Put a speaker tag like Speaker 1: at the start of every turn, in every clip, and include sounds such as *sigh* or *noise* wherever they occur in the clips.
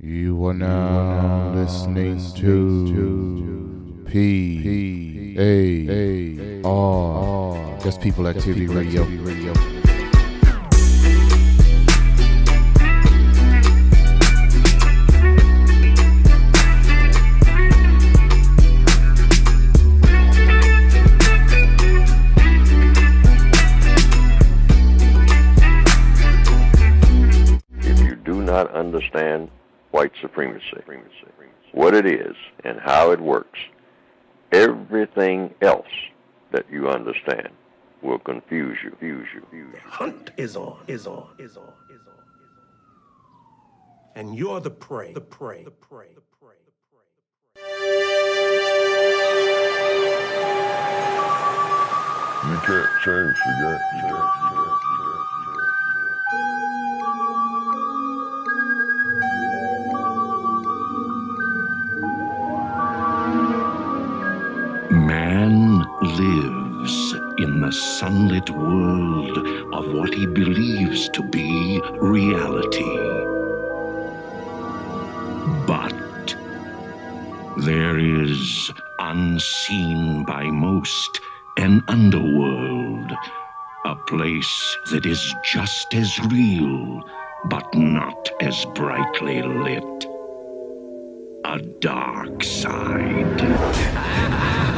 Speaker 1: You are now listening to P A R. That's People Activity Radio.
Speaker 2: if you do not understand white supremacy, what it is and how it works, everything else that you understand will confuse you. Confuse you. Confuse you.
Speaker 3: hunt is on, is on, is on, is on, is on. And you're the prey, the prey, the prey, the prey, the prey.
Speaker 4: You can't change the game.
Speaker 5: Man lives in the sunlit world of what he believes to be reality. But there is, unseen by most, an underworld, a place that is just as real, but not as brightly lit. A dark side. *laughs*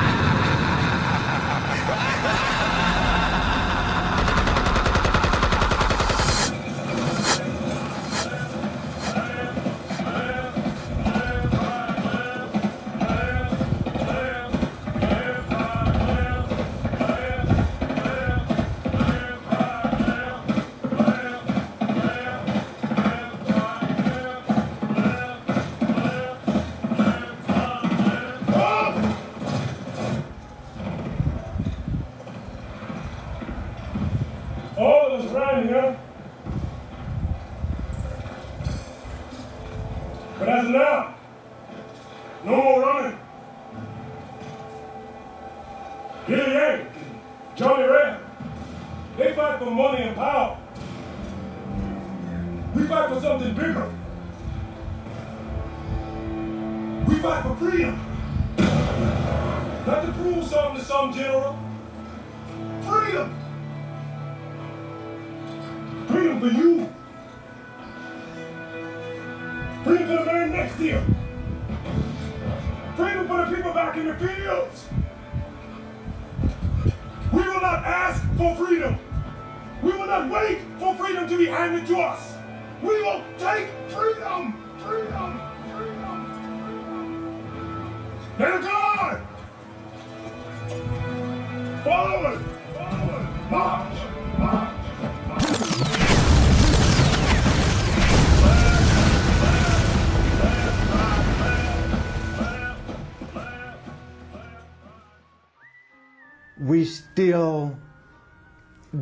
Speaker 6: still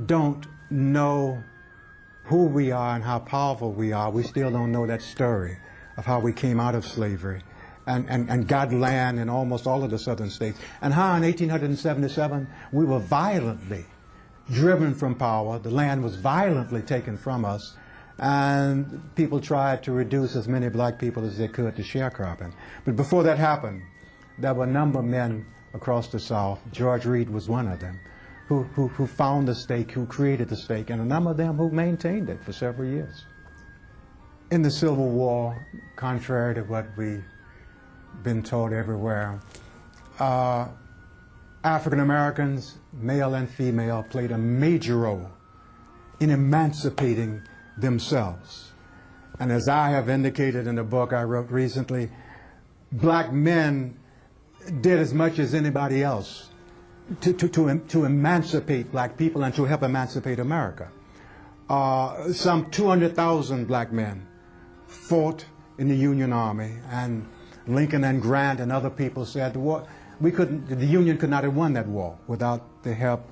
Speaker 6: don't know who we are and how powerful we are. We still don't know that story of how we came out of slavery and, and, and got land in almost all of the southern states. And how in 1877 we were violently driven from power. The land was violently taken from us. And people tried to reduce as many black people as they could to sharecropping. But before that happened, there were a number of men across the South. George Reed was one of them, who, who, who found the stake, who created the stake, and a number of them who maintained it for several years. In the Civil War, contrary to what we've been told everywhere, uh, African Americans, male and female, played a major role in emancipating themselves. And as I have indicated in the book I wrote recently, black men did as much as anybody else to, to, to, to emancipate black people and to help emancipate America. Uh, some 200,000 black men fought in the Union Army, and Lincoln and Grant and other people said the war, we couldn't, the Union could not have won that war without the help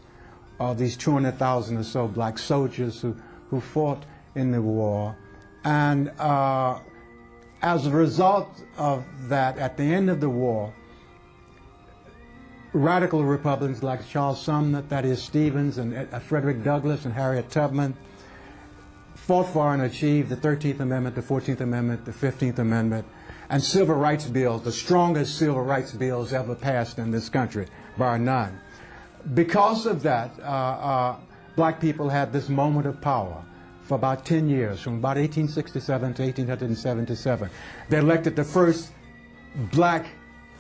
Speaker 6: of these 200,000 or so black soldiers who, who fought in the war. And uh, as a result of that, at the end of the war, radical Republicans like Charles Sumner, Thaddeus Stevens, and uh, Frederick Douglass and Harriet Tubman fought for and achieved the 13th Amendment, the 14th Amendment, the 15th Amendment, and civil rights bills, the strongest civil rights bills ever passed in this country, bar none. Because of that, uh, uh, black people had this moment of power for about 10 years, from about 1867 to 1877. They elected the first black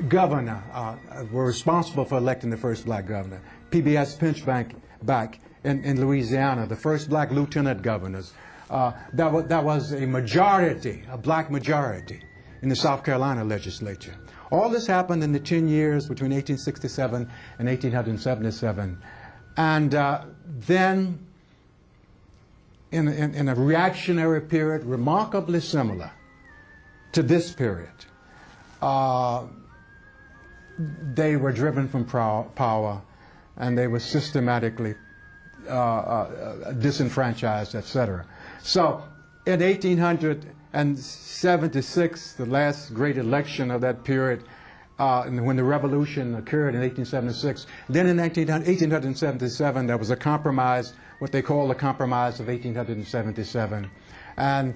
Speaker 6: governor, uh, were responsible for electing the first black governor. PBS Pinchback back in, in Louisiana, the first black lieutenant governors. Uh, that, was, that was a majority, a black majority in the South Carolina legislature. All this happened in the 10 years between 1867 and 1877. And uh, then, in, in, in, a reactionary period remarkably similar to this period, uh, they were driven from power and they were systematically uh, uh, disenfranchised, etc. So in 1876, the last great election of that period, uh, when the revolution occurred in 1876, then in 19, 1877 there was a compromise, what they call the Compromise of 1877, and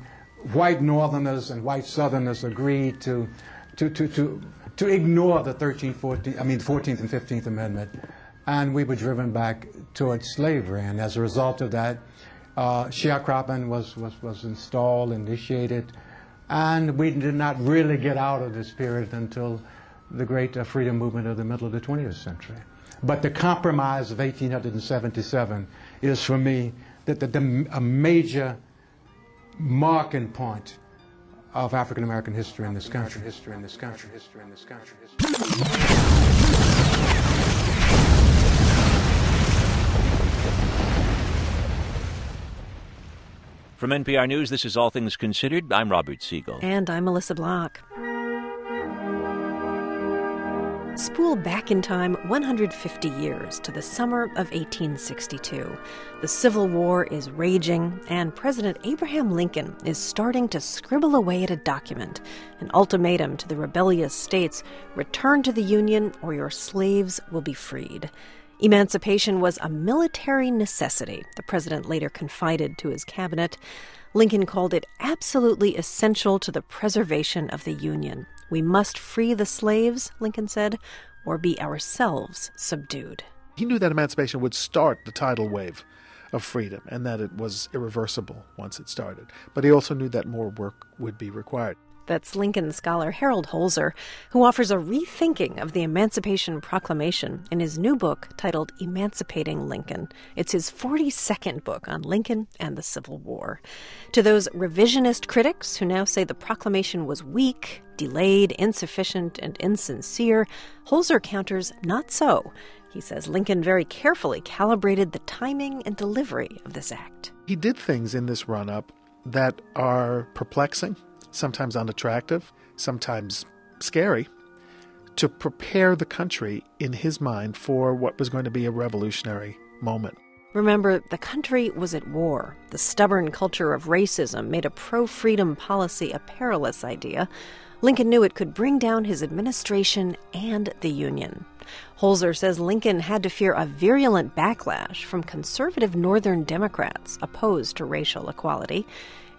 Speaker 6: white Northerners and white Southerners agreed to to to to to ignore the 13th, 14th, I mean 14th and 15th Amendment and we were driven back towards slavery. And as a result of that, uh, sharecropping was, was, was installed, initiated, and we did not really get out of this period until the great uh, freedom movement of the middle of the 20th century. But the compromise of 1877 is, for me, that the, the, a major marking point of African American history in this country. History in this country. History in this country.
Speaker 7: From NPR News, this is All Things Considered. I'm Robert Siegel.
Speaker 8: And I'm Melissa Block. Spool back in time 150 years to the summer of 1862. The Civil War is raging, and President Abraham Lincoln is starting to scribble away at a document, an ultimatum to the rebellious states return to the Union or your slaves will be freed. Emancipation was a military necessity, the president later confided to his cabinet. Lincoln called it absolutely essential to the preservation of the Union. We must free the slaves, Lincoln said, or be ourselves subdued.
Speaker 9: He knew that emancipation would start the tidal wave of freedom and that it was irreversible once it started. But he also knew that more work would be required.
Speaker 8: That's Lincoln scholar Harold Holzer, who offers a rethinking of the Emancipation Proclamation in his new book titled Emancipating Lincoln. It's his 42nd book on Lincoln and the Civil War. To those revisionist critics who now say the proclamation was weak, delayed, insufficient, and insincere, Holzer counters not so. He says Lincoln very carefully calibrated the timing and delivery of this act.
Speaker 9: He did things in this run up that are perplexing sometimes unattractive, sometimes scary, to prepare the country in his mind for what was going to be a revolutionary moment.
Speaker 8: Remember, the country was at war. The stubborn culture of racism made a pro freedom policy a perilous idea. Lincoln knew it could bring down his administration and the Union. Holzer says Lincoln had to fear a virulent backlash from conservative Northern Democrats opposed to racial equality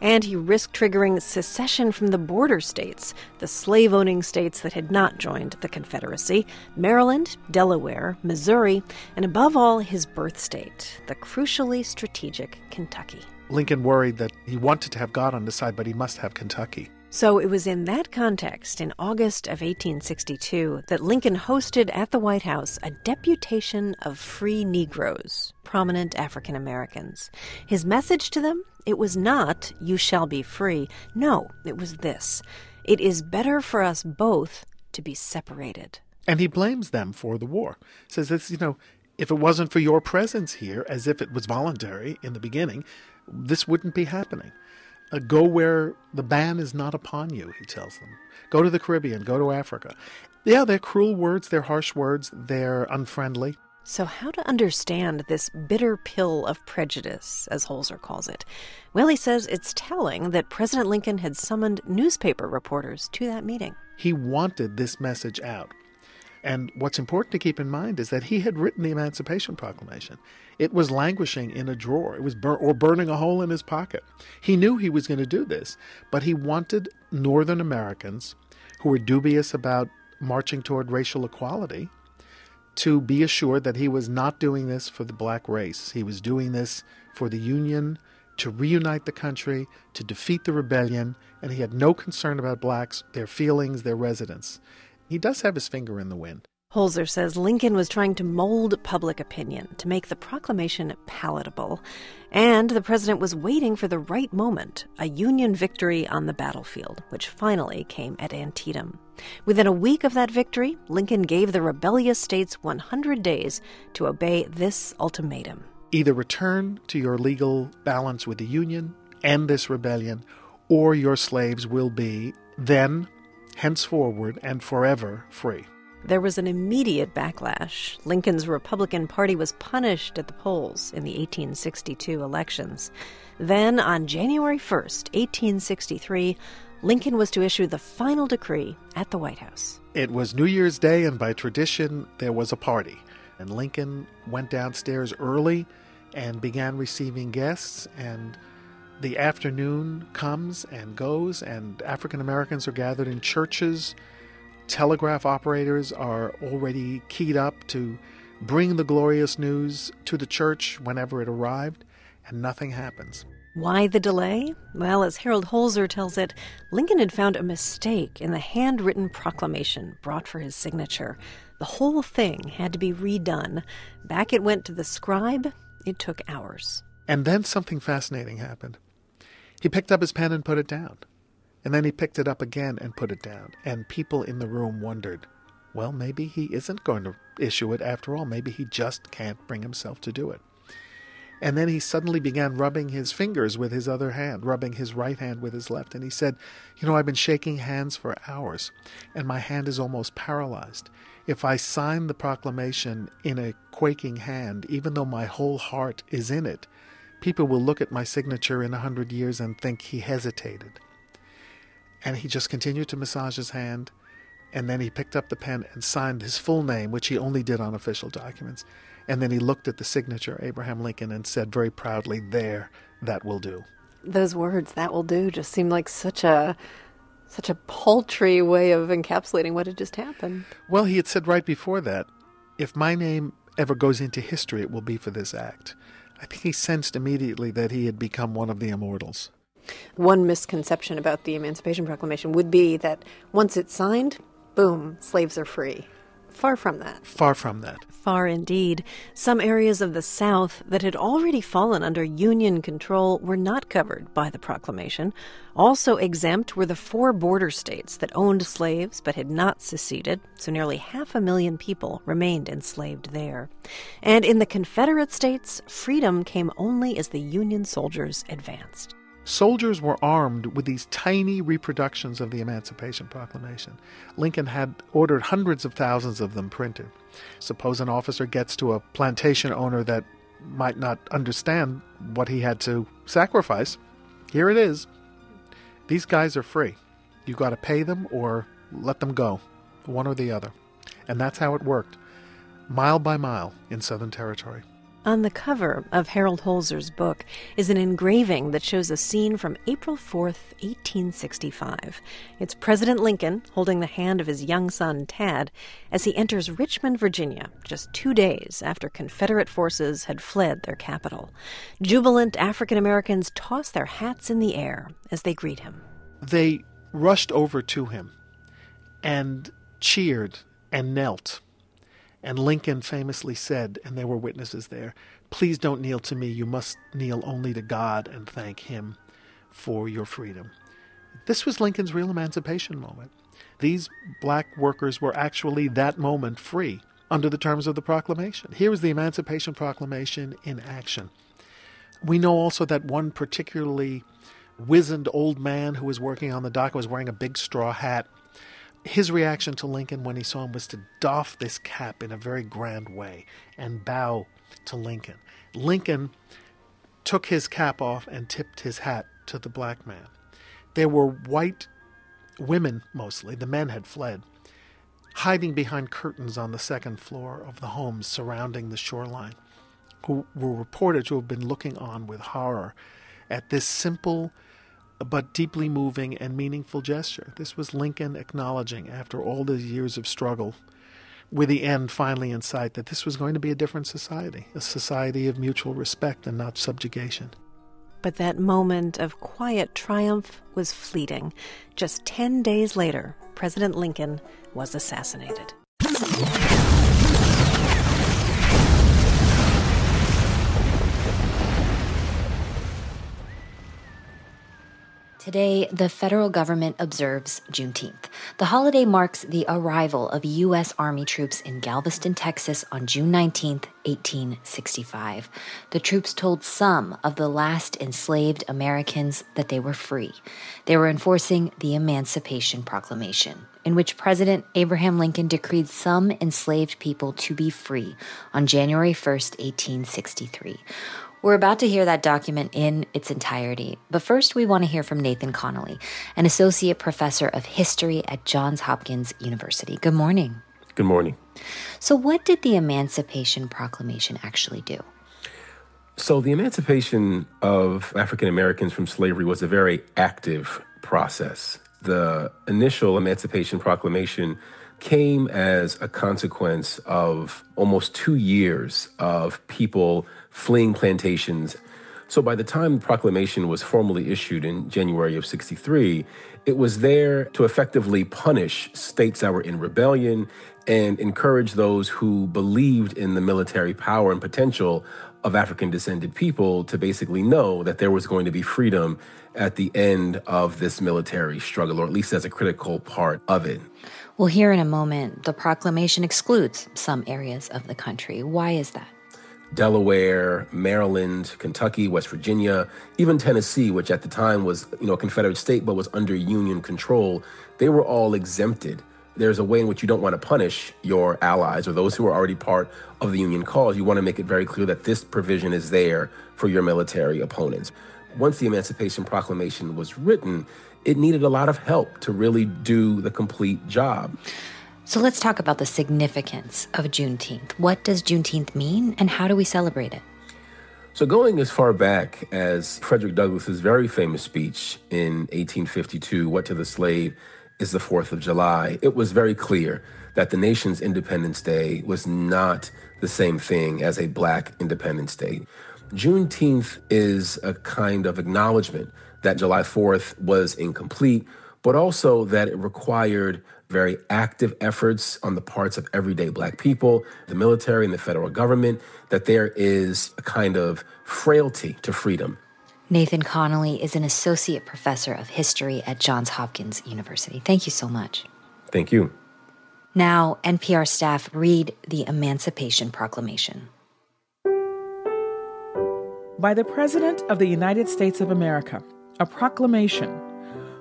Speaker 8: and he risked triggering secession from the border states, the slave owning states that had not joined the Confederacy Maryland, Delaware, Missouri, and above all, his birth state, the crucially strategic Kentucky.
Speaker 9: Lincoln worried that he wanted to have God on his side, but he must have Kentucky.
Speaker 8: So it was in that context, in August of 1862, that Lincoln hosted at the White House a deputation of free Negroes, prominent African Americans. His message to them it was not, you shall be free. No, it was this it is better for us both to be separated.
Speaker 9: And he blames them for the war. Says this, you know, if it wasn't for your presence here, as if it was voluntary in the beginning, this wouldn't be happening. Uh, go where the ban is not upon you, he tells them. Go to the Caribbean, go to Africa. Yeah, they're cruel words, they're harsh words, they're unfriendly.
Speaker 8: So, how to understand this bitter pill of prejudice, as Holzer calls it? Well, he says it's telling that President Lincoln had summoned newspaper reporters to that meeting.
Speaker 9: He wanted this message out. And what's important to keep in mind is that he had written the Emancipation Proclamation. It was languishing in a drawer. It was bur- or burning a hole in his pocket. He knew he was going to do this, but he wanted Northern Americans who were dubious about marching toward racial equality to be assured that he was not doing this for the black race. He was doing this for the Union to reunite the country, to defeat the rebellion, and he had no concern about blacks, their feelings, their residents. He does have his finger in the wind.
Speaker 8: Holzer says Lincoln was trying to mold public opinion to make the proclamation palatable, and the president was waiting for the right moment a Union victory on the battlefield, which finally came at Antietam. Within a week of that victory, Lincoln gave the rebellious states 100 days to obey this ultimatum
Speaker 9: either return to your legal balance with the Union, end this rebellion, or your slaves will be then, henceforward, and forever free.
Speaker 8: There was an immediate backlash. Lincoln's Republican Party was punished at the polls in the 1862 elections. Then, on January 1st, 1863, Lincoln was to issue the final decree at the White House.
Speaker 9: It was New Year's Day, and by tradition, there was a party. And Lincoln went downstairs early and began receiving guests. And the afternoon comes and goes, and African Americans are gathered in churches. Telegraph operators are already keyed up to bring the glorious news to the church whenever it arrived, and nothing happens.
Speaker 8: Why the delay? Well, as Harold Holzer tells it, Lincoln had found a mistake in the handwritten proclamation brought for his signature. The whole thing had to be redone. Back it went to the scribe. It took hours.
Speaker 9: And then something fascinating happened. He picked up his pen and put it down. And then he picked it up again and put it down. And people in the room wondered, well, maybe he isn't going to issue it after all. Maybe he just can't bring himself to do it. And then he suddenly began rubbing his fingers with his other hand, rubbing his right hand with his left. And he said, You know, I've been shaking hands for hours, and my hand is almost paralyzed. If I sign the proclamation in a quaking hand, even though my whole heart is in it, people will look at my signature in a hundred years and think he hesitated. And he just continued to massage his hand, and then he picked up the pen and signed his full name, which he only did on official documents. And then he looked at the signature, Abraham Lincoln, and said very proudly, There, that will do.
Speaker 8: Those words, that will do, just seem like such a such a paltry way of encapsulating what had just happened.
Speaker 9: Well, he had said right before that, if my name ever goes into history, it will be for this act. I think he sensed immediately that he had become one of the immortals.
Speaker 8: One misconception about the Emancipation Proclamation would be that once it's signed, boom, slaves are free. Far from that.
Speaker 9: Far from that.
Speaker 8: Far indeed. Some areas of the South that had already fallen under Union control were not covered by the proclamation. Also exempt were the four border states that owned slaves but had not seceded, so nearly half a million people remained enslaved there. And in the Confederate states, freedom came only as the Union soldiers advanced
Speaker 9: soldiers were armed with these tiny reproductions of the Emancipation Proclamation. Lincoln had ordered hundreds of thousands of them printed. Suppose an officer gets to a plantation owner that might not understand what he had to sacrifice. Here it is. These guys are free. You've got to pay them or let them go, one or the other. And that's how it worked, mile by mile in Southern Territory.
Speaker 8: On the cover of Harold Holzer's book is an engraving that shows a scene from April 4th, 1865. It's President Lincoln holding the hand of his young son, Tad, as he enters Richmond, Virginia, just two days after Confederate forces had fled their capital. Jubilant African Americans toss their hats in the air as they greet him.
Speaker 9: They rushed over to him and cheered and knelt and Lincoln famously said, and there were witnesses there, Please don't kneel to me. You must kneel only to God and thank Him for your freedom. This was Lincoln's real emancipation moment. These black workers were actually that moment free under the terms of the proclamation. Here is the Emancipation Proclamation in action. We know also that one particularly wizened old man who was working on the dock was wearing a big straw hat his reaction to Lincoln when he saw him was to doff this cap in a very grand way and bow to Lincoln. Lincoln took his cap off and tipped his hat to the black man. There were white women mostly, the men had fled, hiding behind curtains on the second floor of the homes surrounding the shoreline, who were reported to have been looking on with horror at this simple but deeply moving and meaningful gesture. This was Lincoln acknowledging, after all these years of struggle, with the end finally in sight, that this was going to be a different society, a society of mutual respect and not subjugation.
Speaker 8: But that moment of quiet triumph was fleeting. Just 10 days later, President Lincoln was assassinated.
Speaker 10: Today, the federal government observes Juneteenth. The holiday marks the arrival of U.S. Army troops in Galveston, Texas on June 19, 1865. The troops told some of the last enslaved Americans that they were free. They were enforcing the Emancipation Proclamation, in which President Abraham Lincoln decreed some enslaved people to be free on January 1, 1863. We're about to hear that document in its entirety, but first we want to hear from Nathan Connolly, an associate professor of history at Johns Hopkins University. Good morning.
Speaker 11: Good morning.
Speaker 10: So, what did the Emancipation Proclamation actually do?
Speaker 11: So, the emancipation of African Americans from slavery was a very active process. The initial Emancipation Proclamation came as a consequence of almost two years of people fleeing plantations. So by the time the proclamation was formally issued in January of 63, it was there to effectively punish states that were in rebellion and encourage those who believed in the military power and potential of African descended people to basically know that there was going to be freedom at the end of this military struggle, or at least as a critical part of it.
Speaker 10: We'll hear in a moment the proclamation excludes some areas of the country. Why is that?
Speaker 11: Delaware, Maryland, Kentucky, West Virginia, even Tennessee, which at the time was, you know, a Confederate state but was under Union control, they were all exempted. There's a way in which you don't want to punish your allies or those who are already part of the Union cause. You want to make it very clear that this provision is there for your military opponents. Once the Emancipation Proclamation was written, it needed a lot of help to really do the complete job.
Speaker 10: So let's talk about the significance of Juneteenth. What does Juneteenth mean, and how do we celebrate it?
Speaker 11: So, going as far back as Frederick Douglass's very famous speech in 1852, What to the Slave is the Fourth of July, it was very clear that the nation's Independence Day was not the same thing as a Black Independence Day. Juneteenth is a kind of acknowledgement that July 4th was incomplete, but also that it required very active efforts on the parts of everyday black people, the military, and the federal government, that there is a kind of frailty to freedom.
Speaker 10: Nathan Connolly is an associate professor of history at Johns Hopkins University. Thank you so much.
Speaker 11: Thank you.
Speaker 10: Now, NPR staff read the Emancipation Proclamation.
Speaker 12: By the President of the United States of America, a proclamation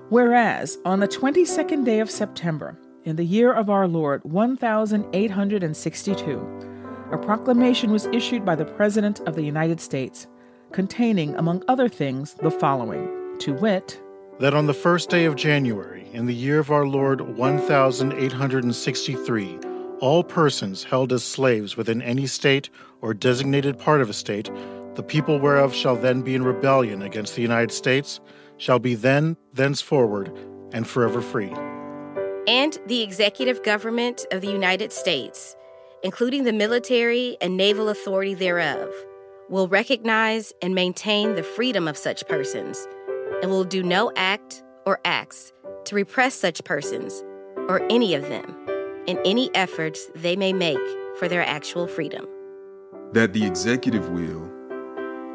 Speaker 12: Whereas on the 22nd day of September, in the year of our Lord 1862, a proclamation was issued by the President of the United States, containing, among other things, the following. To wit,
Speaker 13: that on the first day of January, in the year of our Lord 1863, all persons held as slaves within any state or designated part of a state, the people whereof shall then be in rebellion against the United States, shall be then, thenceforward, and forever free.
Speaker 14: And the executive government of the United States, including the military and naval authority thereof, will recognize and maintain the freedom of such persons, and will do no act or acts to repress such persons or any of them in any efforts they may make for their actual freedom.
Speaker 15: That the executive will,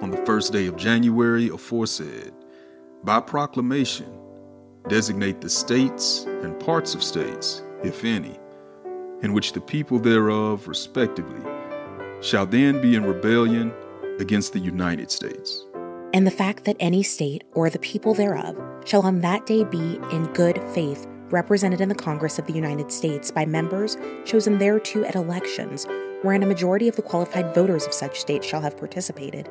Speaker 15: on the first day of January aforesaid, by proclamation, designate the states and parts of states, if any, in which the people thereof, respectively, shall then be in rebellion against the United States.
Speaker 16: And the fact that any state or the people thereof shall on that day be in good faith represented in the Congress of the United States by members chosen thereto at elections, wherein a majority of the qualified voters of such state shall have participated,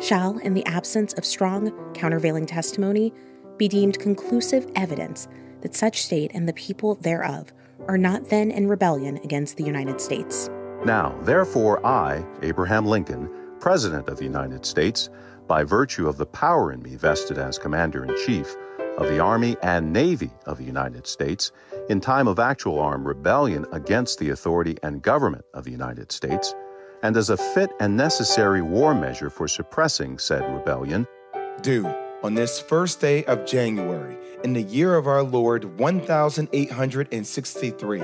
Speaker 16: shall, in the absence of strong countervailing testimony, be deemed conclusive evidence that such state and the people thereof are not then in rebellion against the United States.
Speaker 17: Now, therefore, I, Abraham Lincoln, President of the United States, by virtue of the power in me vested as Commander in Chief of the Army and Navy of the United States, in time of actual armed rebellion against the authority and government of the United States, and as a fit and necessary war measure for suppressing said rebellion,
Speaker 18: do on this first day of January, in the year of our Lord 1863,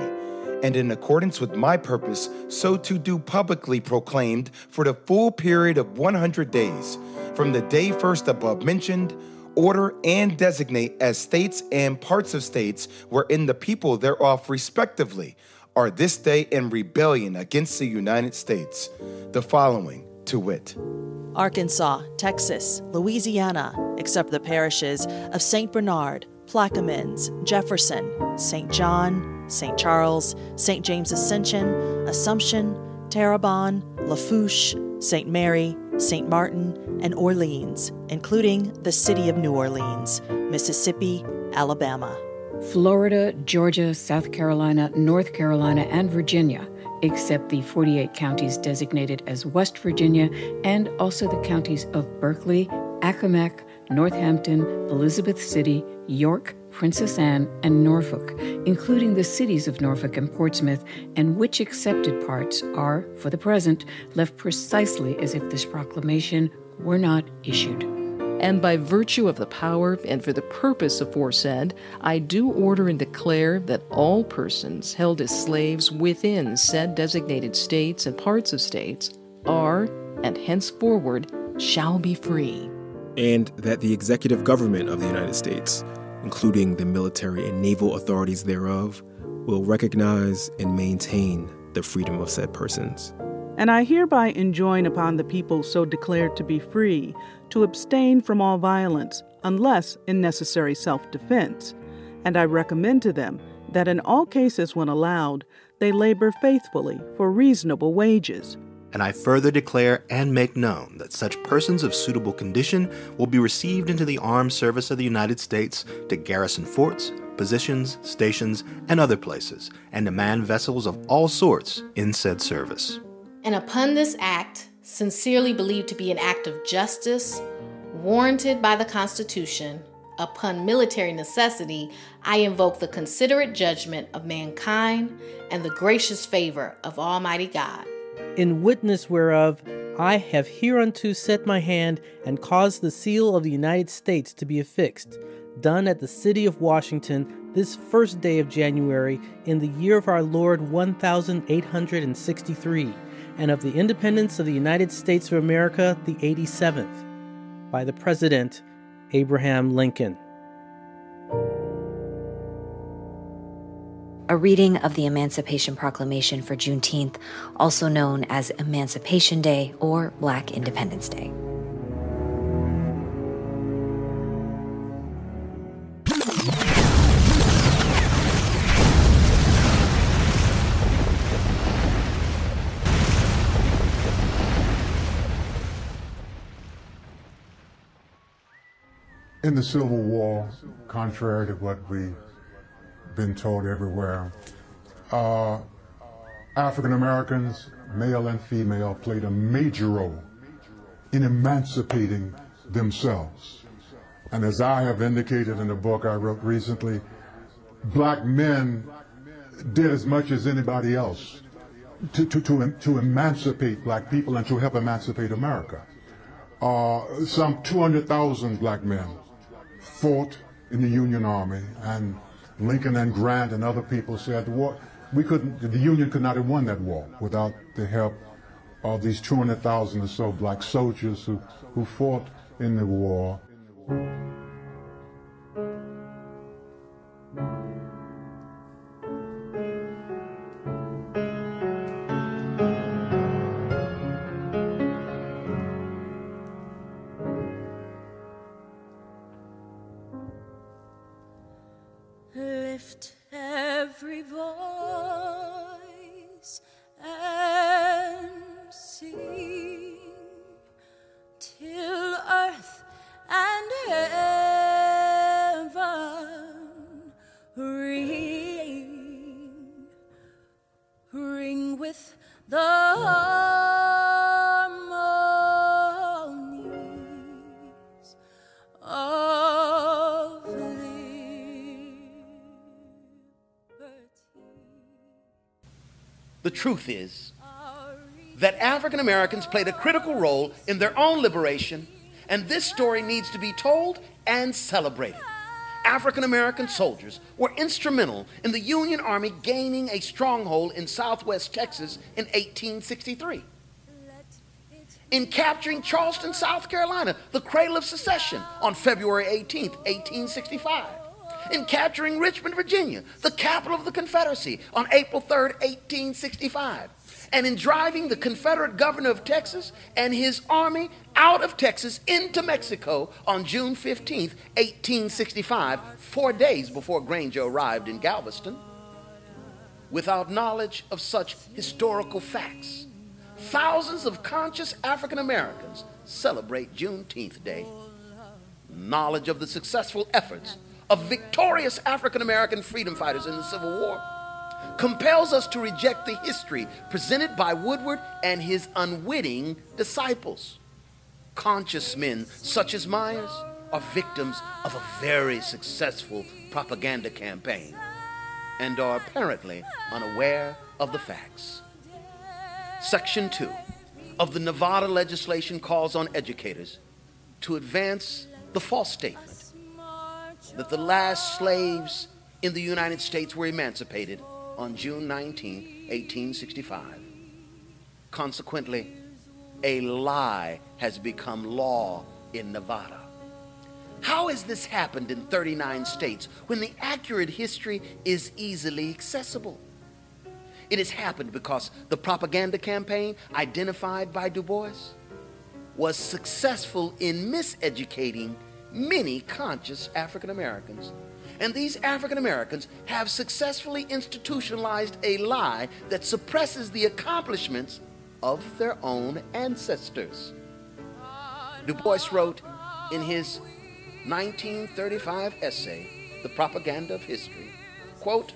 Speaker 18: and in accordance with my purpose, so to do publicly proclaimed for the full period of 100 days, from the day first above mentioned, order and designate as states and parts of states wherein the people thereof respectively are this day in rebellion against the United States, the following to wit
Speaker 19: Arkansas, Texas, Louisiana, except the parishes of St. Bernard, Plaquemines, Jefferson, St. John, St. Charles, St. James Ascension, Assumption, Terrebonne, Lafourche, St. Mary, St. Martin, and Orleans, including the city of New Orleans, Mississippi, Alabama.
Speaker 20: Florida, Georgia, South Carolina, North Carolina, and Virginia, except the 48 counties designated as West Virginia, and also the counties of Berkeley, Accomack, Northampton, Elizabeth City, York, Princess Anne, and Norfolk, including the cities of Norfolk and Portsmouth, and which accepted parts are, for the present, left precisely as if this proclamation were not issued.
Speaker 21: And by virtue of the power and for the purpose aforesaid, I do order and declare that all persons held as slaves within said designated states and parts of states are, and henceforward, shall be free.
Speaker 22: And that the executive government of the United States, including the military and naval authorities thereof, will recognize and maintain the freedom of said persons.
Speaker 23: And I hereby enjoin upon the people so declared to be free to abstain from all violence, unless in necessary self defense. And I recommend to them that in all cases when allowed, they labor faithfully for reasonable wages.
Speaker 24: And I further declare and make known that such persons of suitable condition will be received into the armed service of the United States to garrison forts, positions, stations, and other places, and to man vessels of all sorts in said service.
Speaker 25: And upon this act, sincerely believed to be an act of justice, warranted by the Constitution, upon military necessity, I invoke the considerate judgment of mankind and the gracious favor of Almighty God.
Speaker 26: In witness whereof, I have hereunto set my hand and caused the seal of the United States to be affixed, done at the city of Washington this first day of January in the year of our Lord 1863 and of the independence of the United States of America, the 87th, by the President Abraham Lincoln.
Speaker 10: A reading of the Emancipation Proclamation for Juneteenth, also known as Emancipation Day or Black Independence Day.
Speaker 27: In the Civil War, contrary to what we've been told everywhere, uh, African Americans, male and female, played a major role in emancipating themselves. And as I have indicated in a book I wrote recently, black men did as much as anybody else to, to, to, to emancipate black people and to help emancipate America. Uh, some 200,000 black men fought in the Union Army, and Lincoln and Grant and other people said the war, we couldn't, the Union could not have won that war without the help of these 200,000 or so black soldiers who, who fought in the war.
Speaker 28: Truth is that African Americans played a critical role in their own liberation, and this story needs to be told and celebrated. African American soldiers were instrumental in the Union Army gaining a stronghold in southwest Texas in 1863. In capturing Charleston, South Carolina, the cradle of secession, on February 18, 1865 in capturing Richmond, Virginia, the capital of the Confederacy, on April 3, 1865, and in driving the Confederate governor of Texas and his army out of Texas into Mexico on June 15, 1865, four days before Granger arrived in Galveston. Without knowledge of such historical facts, thousands of conscious African Americans celebrate Juneteenth Day. Knowledge of the successful efforts of victorious African American freedom fighters in the Civil War compels us to reject the history presented by Woodward and his unwitting disciples. Conscious men such as Myers are victims of a very successful propaganda campaign and are apparently unaware of the facts. Section 2 of the Nevada legislation calls on educators to advance the false statement that the last slaves in the United States were emancipated on June 19, 1865. Consequently, a lie has become law in Nevada. How has this happened in 39 states when the accurate history is easily accessible? It has happened because the propaganda campaign identified by Du Bois was successful in miseducating many conscious African Americans. And these African Americans have successfully institutionalized a lie that suppresses the accomplishments of their own ancestors. Du Bois wrote in his 1935 essay, The Propaganda of History, quote,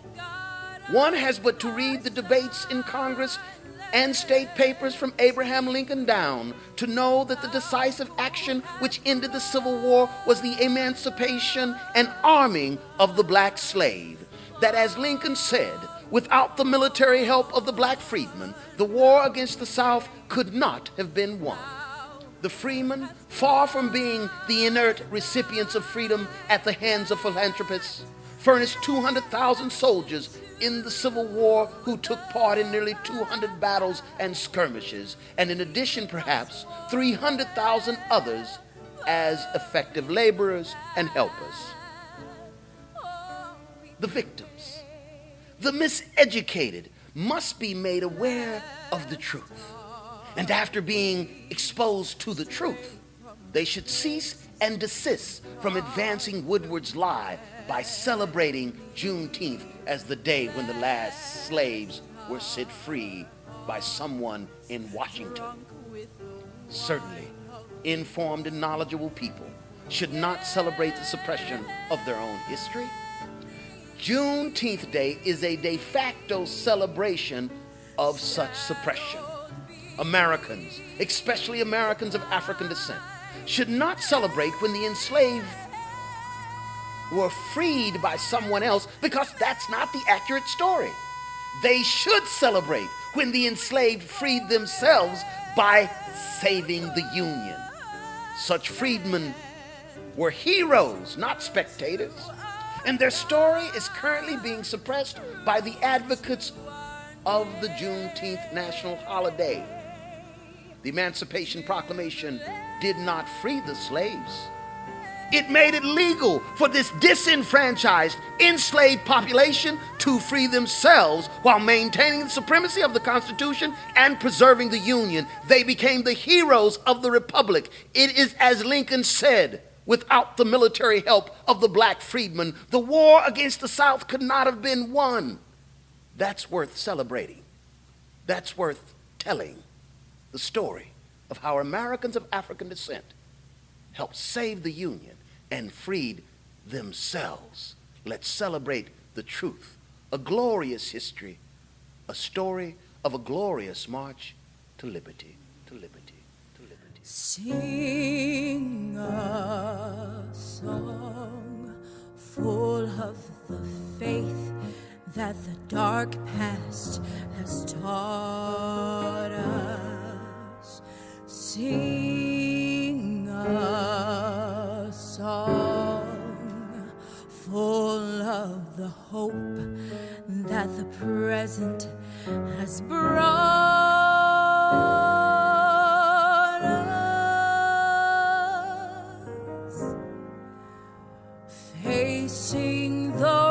Speaker 28: one has but to read the debates in Congress and state papers from Abraham Lincoln down to know that the decisive action which ended the Civil War was the emancipation and arming of the black slave. That, as Lincoln said, without the military help of the black freedmen, the war against the South could not have been won. The freemen, far from being the inert recipients of freedom at the hands of philanthropists, furnished 200,000 soldiers in the Civil War who took part in nearly 200 battles and skirmishes, and in addition, perhaps, 300,000 others as effective laborers and helpers. The victims, the miseducated, must be made aware of the truth. And after being exposed to the truth, they should cease and desist from advancing Woodward's lie by celebrating Juneteenth as the day when the last slaves were set free by someone in Washington. Certainly, informed and knowledgeable people should not celebrate the suppression of their own history. Juneteenth Day is a de facto celebration of such suppression. Americans, especially Americans of African descent, should not celebrate when the enslaved were freed by someone else because that's not the accurate story. They should celebrate when the enslaved freed themselves by saving the Union. Such freedmen were heroes, not spectators. And their story is currently being suppressed by the advocates of the Juneteenth national holiday. The Emancipation Proclamation did not free the slaves it made it legal for this disenfranchised, enslaved population to free themselves while maintaining the supremacy of the Constitution and preserving the Union. They became the heroes of the Republic. It is as Lincoln said without the military help of the black freedmen, the war against the South could not have been won. That's worth celebrating. That's worth telling the story of how Americans of African descent helped save the Union and freed themselves. Let's celebrate the truth, a glorious history, a story of a glorious march to liberty, to liberty, to liberty.
Speaker 29: Sing a song full of the faith that the dark past has taught us. Sing a song full of the hope that the present has brought us. Facing the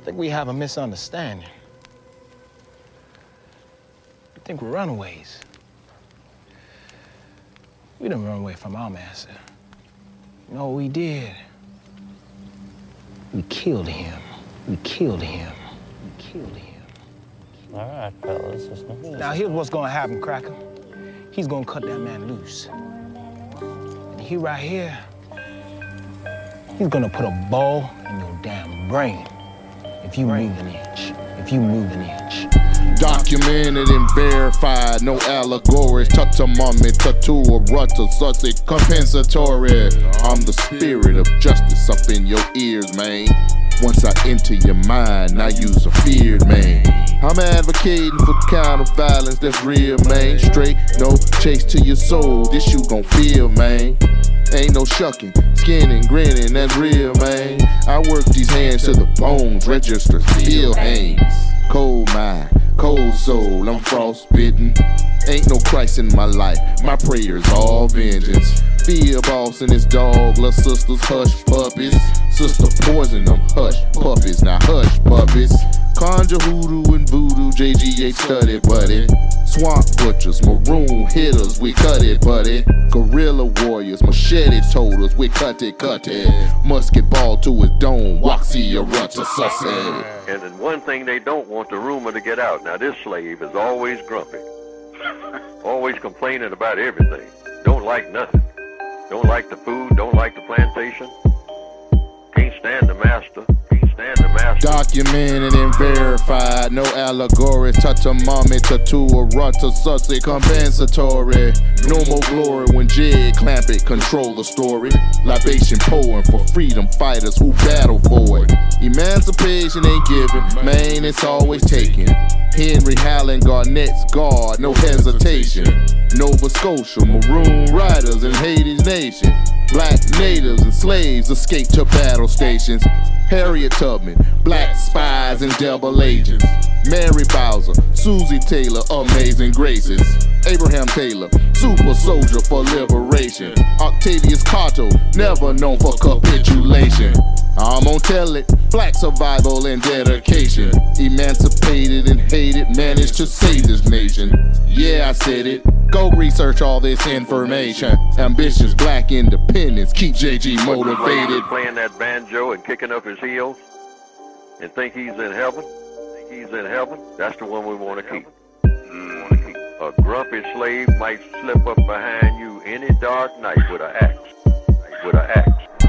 Speaker 30: I think we have a misunderstanding. I think we're runaways. We didn't run away from our master. No, we did. We killed him. We killed him. We killed him.
Speaker 31: All right, fellas,
Speaker 30: Now, here's what's gonna happen, Cracker. He's gonna cut that man loose. And he right here, he's gonna put a ball in your damn brain if you move an inch. If you move an inch.
Speaker 32: Documented and verified, no allegories. Tutamami, tattoo, rutta, sussex, compensatory. I'm the spirit of justice up in your ears, man. Once I enter your mind, I use a feared man. I'm advocating for counter violence that's real, man. Straight, no chase to your soul. This you gon' feel, man. Ain't no shucking, skinning, grinning, that's real, man. I work these hands to the bones, registers, feel hands. Cold mind, cold soul, I'm frostbitten. Ain't no Christ in my life, my prayers all vengeance. Be a boss and his dog, little sisters, hush puppies. Sister poison them, hush puppies, now hush puppies. Conjure hoodoo and voodoo, JGH study, buddy. Swamp butchers, maroon hitters, we cut it, buddy. Guerrilla warriors, machete toters, we cut it, cut it. Musket ball to his dome, waxy a rutter, sussy.
Speaker 33: And then one thing they don't want the rumor to get out. Now this slave is always grumpy. always complaining about everything. Don't like nothing. Don't like the food, don't like the plantation. Can't stand the master.
Speaker 32: Documented and verified, no allegories. Touch a mommy, tattoo, a rutter, sussy, compensatory. No more glory when clamp it, control the story. Libation pouring for freedom fighters who battle for it. Emancipation ain't given, man, it's always taken. Henry Hallen, Garnett's guard, no hesitation. Nova Scotia, Maroon Riders in Haiti's nation. Black natives and slaves escape to battle stations. Harriet Tubman, black spies and devil agents. Mary Bowser, Susie Taylor, amazing graces. Abraham Taylor, super soldier for liberation. Octavius Catto, never known for capitulation. I'm gonna tell it, black survival and dedication. Emancipated and hated, managed to save this nation. Yeah, I said it. Go research all this information. Ambitious black independence, keep JG motivated.
Speaker 33: Playing that banjo and kicking up his heels and think he's in heaven. Think he's in heaven. That's the one we want to keep. Mm. A grumpy slave might slip up behind you any dark night with an axe. With an axe.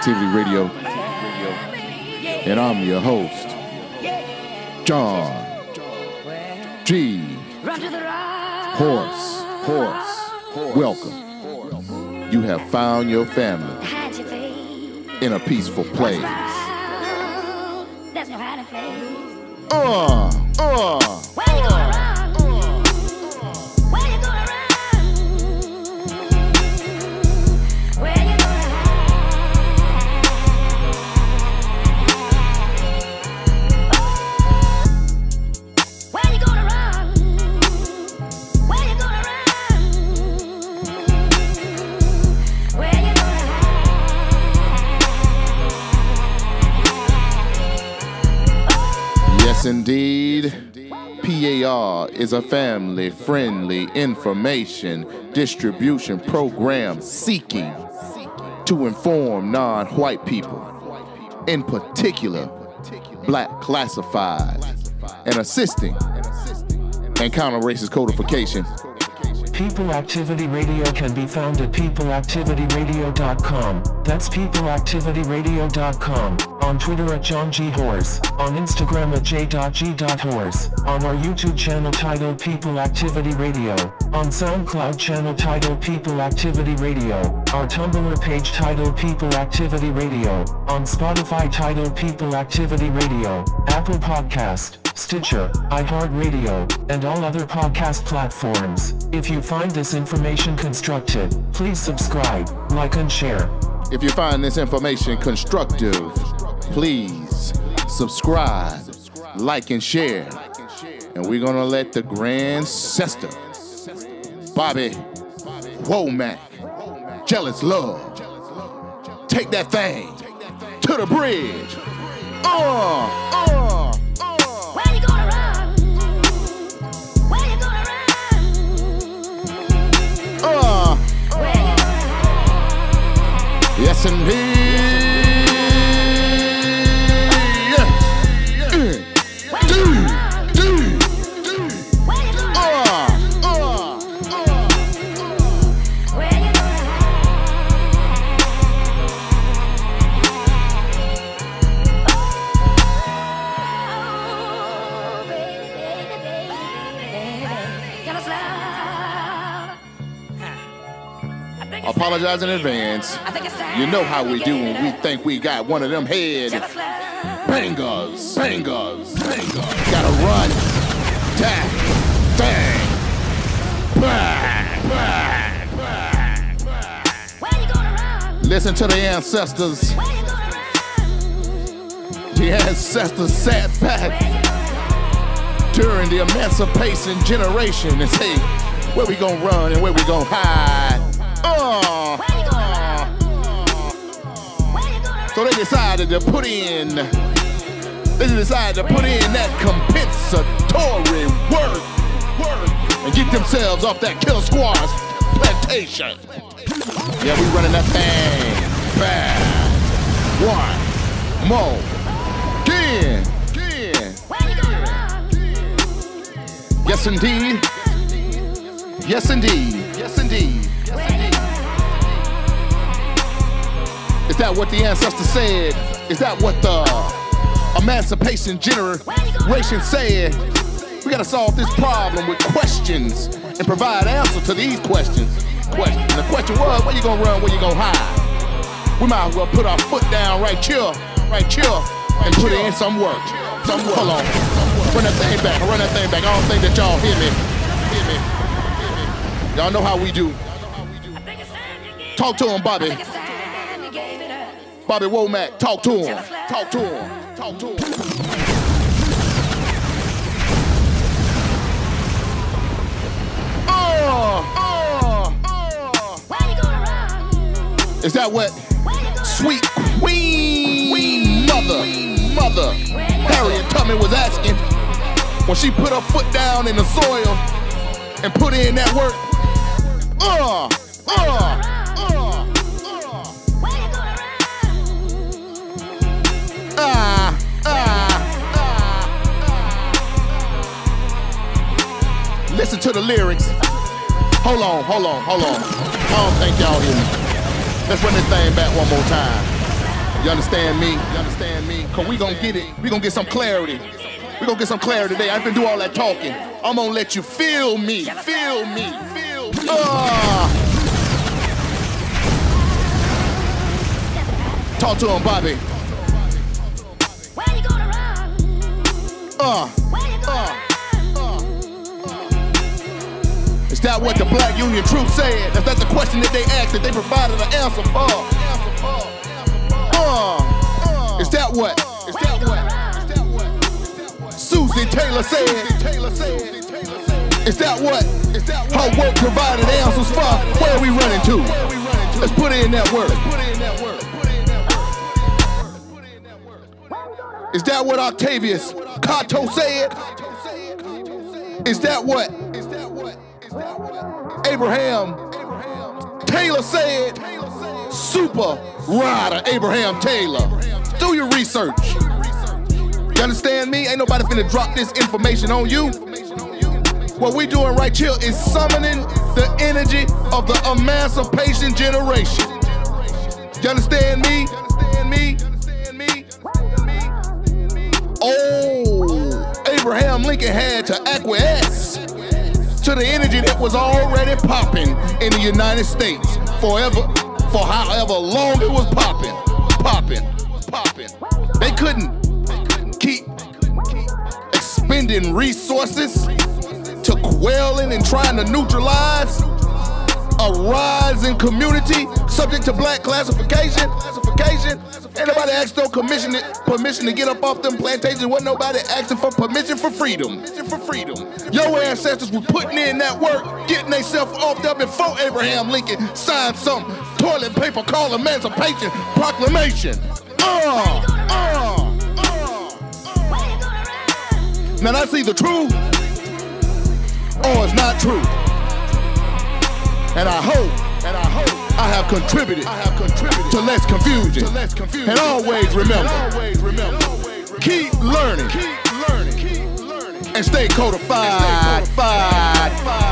Speaker 32: Activity Radio. And I'm your host, John G. Horse. Horse. Welcome. You have found your family in a peaceful place. Uh, uh. Is a family friendly information distribution program seeking to inform non white people, in particular, black classifieds, and assisting and counter racist codification
Speaker 34: People Activity Radio can be found at peopleactivityradio.com. That's peopleactivityradio.com. On Twitter at John G. Horse. On Instagram at j.g.horse. On our YouTube channel titled People Activity Radio. On SoundCloud channel titled People Activity Radio. Our Tumblr page titled People Activity Radio. On Spotify titled People Activity Radio. Apple Podcast. Stitcher, iHeartRadio, and all other podcast platforms. If you find this information constructive, please subscribe, like, and share.
Speaker 32: If you find this information constructive, please subscribe, like, and share. And we're gonna let the grand sister, Bobby Womack, Jealous Love, take that thing to the bridge. Uh, Yes, indeed. Apologize in advance. You know how we do when we think we got one of them head bangers, bangers, bangers. Gotta run, tag, bang, bang, bang, bang. Where you gonna run? Listen to the ancestors. The ancestors sat back during the emancipation generation and say, where we gonna run and where we gonna hide? Uh, so they decided to put in, they decided to put in that compensatory work, work, and get themselves off that killer squad's plantation. Yeah, we running that thing back. One more. Again. Again. Yes, indeed. Yes, indeed. Yes, indeed. Is that what the ancestor said? Is that what the emancipation generation said? We gotta solve this problem with questions and provide answers to these questions. Question. The question was, where you gonna run, where you gonna hide? We might as well put our foot down right here, right here, and put in some work. Some work. Hold on. Run that thing back, run that thing back. I don't think that y'all hear me. Hear me. Y'all know how we do. Talk to him, Bobby. Bobby Womack, talk to him. Talk to him. Talk to him. Uh, uh. Is that what sweet queen mother, mother Harriet Tubman was asking when she put her foot down in the soil and put in that work? Uh, uh. Listen to the lyrics. Hold on, hold on, hold on. I don't think y'all hear me. Let's run this thing back one more time. You understand me? You understand me? Cause we gonna get it. We gonna get some clarity. We gonna get some clarity today. I ain't gonna do all that talking. I'm gonna let you feel me. Feel me. Feel me. Ah. Talk to him, Bobby. Uh, uh, Is that what the Black Union troops said? If that's the question that they asked, that they provided an answer for. Uh, is that what? Is that what? Susie Taylor said. Is that what? Her work provided answers for. Where are we running to? Let's put in that work. Is that what Octavius Catto said? Is that what Abraham Taylor said? Super rider Abraham Taylor. Do your research. You understand me? Ain't nobody finna drop this information on you. What we doing right here is summoning the energy of the emancipation generation. You understand me? Oh, Abraham Lincoln had to acquiesce to the energy that was already popping in the United States forever, for however long it was popping, popping, popping. They couldn't keep expending resources to quelling and trying to neutralize a rising community subject to black classification. Classification. Ain't nobody asked no commission permission to get up off them plantations. Wasn't nobody asking for permission for freedom. For freedom. Your ancestors were putting in that work, getting themselves off there before Abraham Lincoln signed some toilet paper called Emancipation Proclamation. Uh, uh, uh. Now that's either true or it's not true. And I hope, and I hope I have contributed, I have contributed to less confusion. To less confusion. And always remember, and always remember, keep learning, keep learning, keep learning, and stay codified, and stay codified,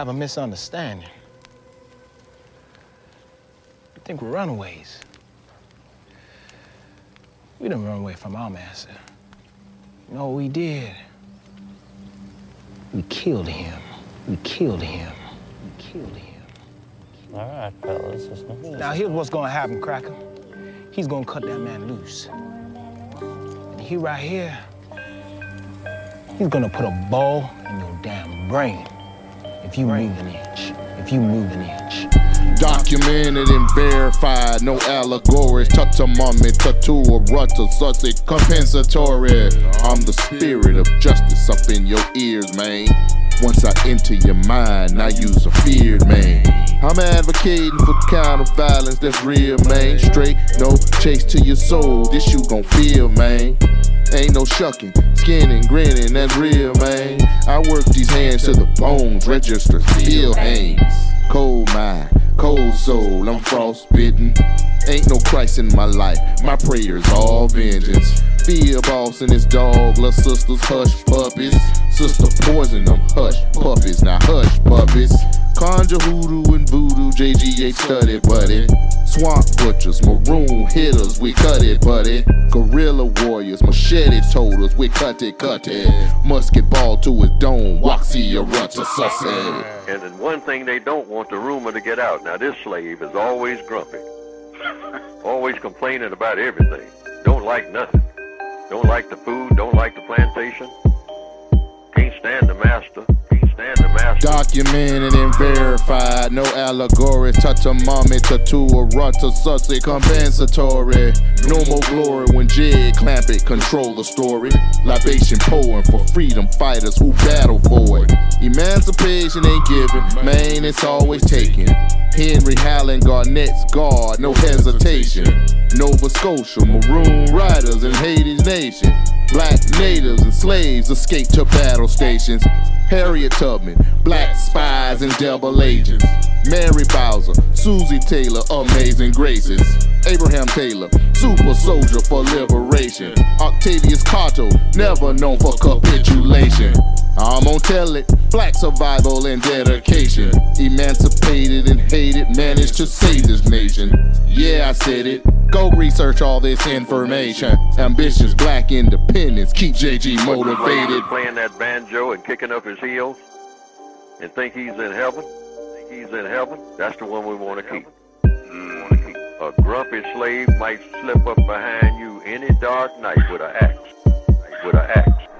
Speaker 30: have a misunderstanding. You think we're runaways. We didn't run away from our master. No, we did. We killed him. We killed him. We killed him.
Speaker 31: All right, fellas,
Speaker 30: Now, here's what's gonna happen, Cracker. He's gonna cut that man loose. And he right here, he's gonna put a ball in your damn brain if you move an inch. If you move an inch.
Speaker 32: Documented and verified, no allegories. Tutamami, tattoo, rutta, sussy, compensatory. I'm the spirit of justice up in your ears, man. Once I enter your mind, I use a feared man. I'm advocating for counter violence that's real, man. Straight, no chase to your soul. This you gon' feel, man. Ain't no shucking, skinning, grinning, that's real, man. I work these hands to the bones, registers, feel hands. Cold mind, cold soul, I'm frostbitten. Ain't no Christ in my life, my prayers all vengeance. Fear boss and his dog, little sisters, hush puppies. Sister poison them, hush puppies, now hush puppies. Conjure hoodoo and voodoo, JGH study, buddy. Swamp butchers, maroon hitters, we cut it, buddy. Guerrilla warriors, machete toters, we cut it, cut it. Musket ball to his dome, waxy a rutta sussy.
Speaker 33: And then one thing they don't want the rumor to get out. Now this slave is always grumpy. *laughs* always complaining about everything. Don't like nothing. Don't like the food, don't like the plantation. Can't stand the master. Can't.
Speaker 32: Documented and verified, no allegories. Tatamami, tattoo, rutta, sussy, compensatory. No more glory when Jed clamp it, control the story. Libation pouring for freedom fighters who battle for it. Emancipation ain't given, man, it's always taken. Henry Hallen, Garnett's guard, no hesitation. Nova Scotia, Maroon Riders in Haiti's nation. Black natives and slaves escape to battle stations. Harriet Tubman, black spies and devil agents. Mary Bowser, Susie Taylor, amazing graces. Abraham Taylor, super soldier for liberation. Octavius Catto, never known for capitulation. I'm gonna tell it, black survival and dedication. Emancipated and hated, managed to save this nation. Yeah, I said it. Go research all this information. Ambitious black independence, keep JG motivated.
Speaker 33: Playing that banjo and kicking up his heels and think he's in heaven. Think he's in heaven. That's the one we want to keep. Mm. A grumpy slave might slip up behind you any dark night with an axe. With an axe.